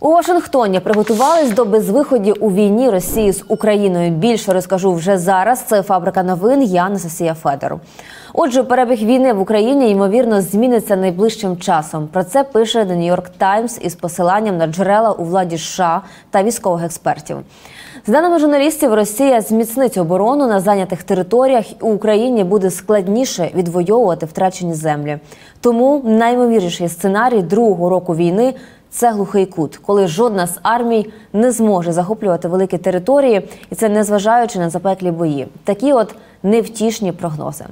У Вашингтоні приготувались до безвиході у війні Росії з Україною. Більше розкажу вже зараз. Це фабрика новин. Я Анастасія Федор. Отже, перебіг війни в Україні ймовірно зміниться найближчим часом. Про це пише The New York Times із посиланням на джерела у владі США та військових експертів. З даними журналістів, Росія зміцнить оборону на зайнятих територіях і Україні буде складніше відвоювати втрачені землі. Тому наймовірніший сценарій другого року війни. Це глухий кут, коли жодна з армій не зможе захоплювати великі території, і це незважаючи на запеклі бої. Такі от невтішні прогнози.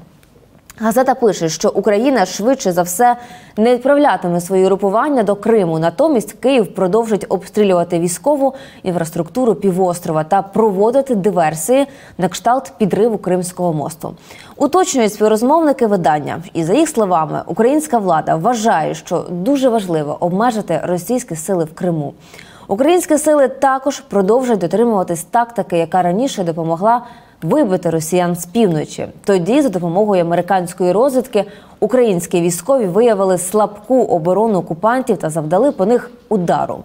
Газета пише, що Україна швидше за все не відправлятиме свої групування до Криму. Натомість Київ продовжить обстрілювати військову інфраструктуру півострова та проводити диверсії на кшталт підриву Кримського мосту. Уточнюють співрозмовники видання. І за їх словами, українська влада вважає, що дуже важливо обмежити російські сили в Криму. Українські сили також продовжують дотримуватись тактики, яка раніше допомогла вибити росіян з півночі. Тоді, за допомогою американської розвідки, українські військові виявили слабку оборону окупантів та завдали по них удару.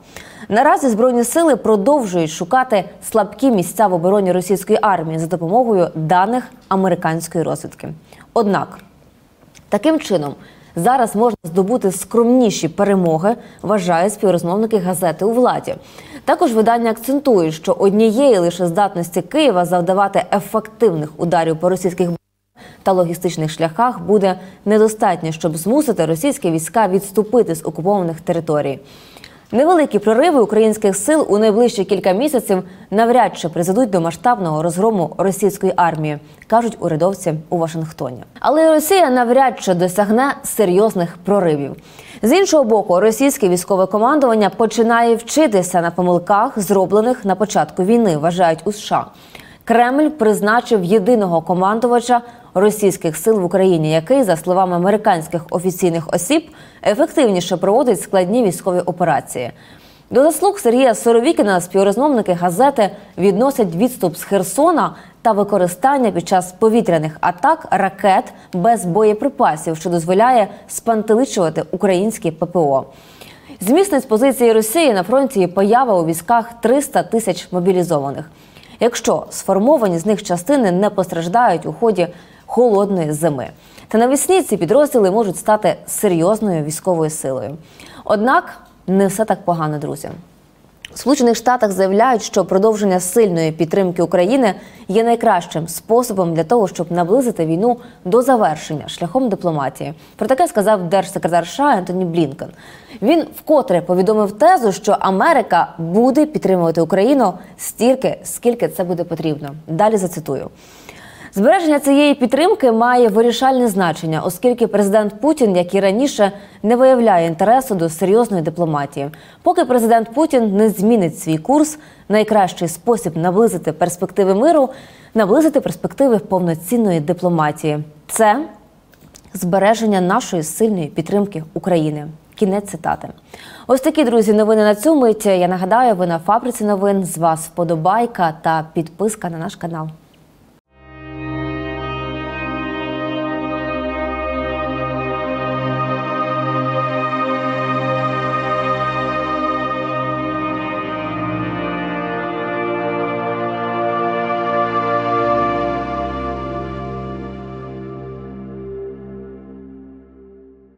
Наразі збройні сили продовжують шукати слабкі місця в обороні російської армії за допомогою даних американської розвідки. Однак таким чином. Зараз можна здобути скромніші перемоги, вважають співрозмовники газети у владі. Також видання акцентує, що однієї лише здатності Києва завдавати ефективних ударів по російських та логістичних шляхах буде недостатньо, щоб змусити російські війська відступити з окупованих територій. Невеликі прориви українських сил у найближчі кілька місяців навряд чи призведуть до масштабного розгрому російської армії, кажуть урядовці у Вашингтоні. Але Росія навряд чи досягне серйозних проривів. З іншого боку, російське військове командування починає вчитися на помилках, зроблених на початку війни, вважають у США. Кремль призначив єдиного командувача російських сил в Україні, який, за словами американських офіційних осіб, ефективніше проводить складні військові операції. До заслуг Сергія Соровікіна співрозмовники газети відносять відступ з Херсона та використання під час повітряних атак ракет без боєприпасів, що дозволяє спантеличувати українські ППО. Зміст з позиції Росії на фронті поява у військах 300 тисяч мобілізованих. Якщо сформовані з них частини не постраждають у ході холодної зими, та навесні ці підрозділи можуть стати серйозною військовою силою. Однак не все так погано, друзі. В Сполучених Штатах заявляють, що продовження сильної підтримки України є найкращим способом для того, щоб наблизити війну до завершення шляхом дипломатії. Про таке сказав держсекретар США Ентоні Блінкен. Він вкотре повідомив тезу, що Америка буде підтримувати Україну стільки, скільки це буде потрібно. Далі зацитую. Збереження цієї підтримки має вирішальне значення, оскільки президент Путін, як і раніше, не виявляє інтересу до серйозної дипломатії. Поки президент Путін не змінить свій курс, найкращий спосіб наблизити перспективи миру наблизити перспективи повноцінної дипломатії. Це збереження нашої сильної підтримки України. Кінець цитати. Ось такі друзі. Новини на цю мить. Я нагадаю, ви на фабриці новин. З вас вподобайка та підписка на наш канал.